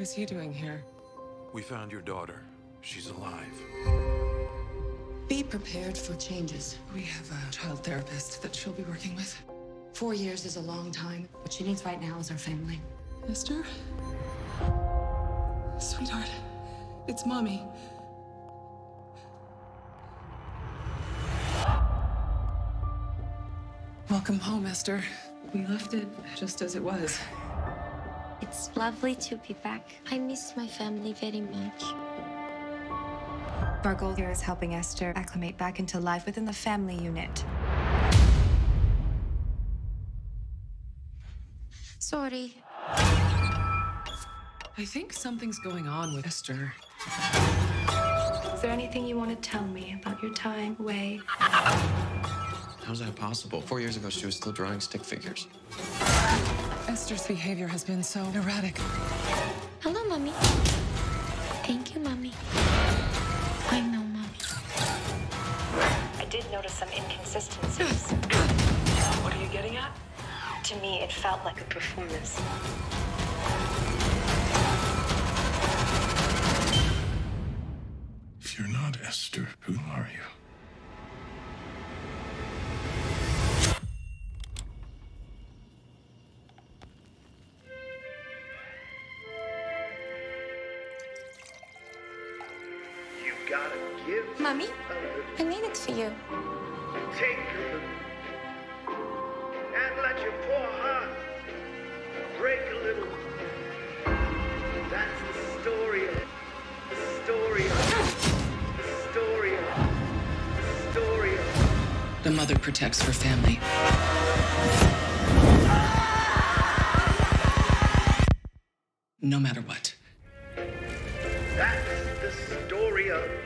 is he doing here? We found your daughter. She's alive. Be prepared for changes. We have a child therapist that she'll be working with. Four years is a long time. What she needs right now is our family. Esther? Sweetheart, it's Mommy. Welcome home, Esther. We left it just as it was. It's lovely to be back. I miss my family very much. Our goal here is helping Esther acclimate back into life within the family unit. Sorry. I think something's going on with Esther. Is there anything you want to tell me about your time away? How's that possible? Four years ago, she was still drawing stick figures. Esther's behavior has been so erratic. Hello, Mommy. Thank you, Mommy. I know, Mommy. I did notice some inconsistencies. What are you getting at? to me, it felt like a performance. Mommy, I made it for you. Take a little. And let your poor heart break a little. That's the story of. The story of. The story of. The story of. The mother protects her family. No matter what. That's the story of.